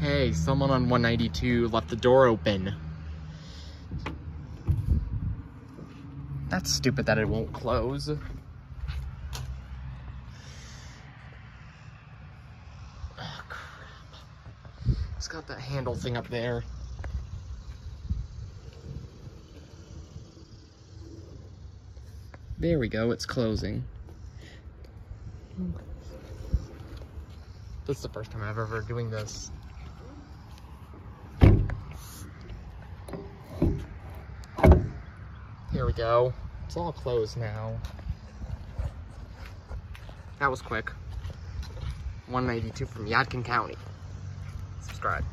Hey, someone on 192 left the door open. That's stupid that it won't close. Oh, crap. It's got that handle thing up there. There we go, it's closing. This is the first time I've ever doing this. Here we go. It's all closed now. That was quick. 192 from Yadkin County. Subscribe.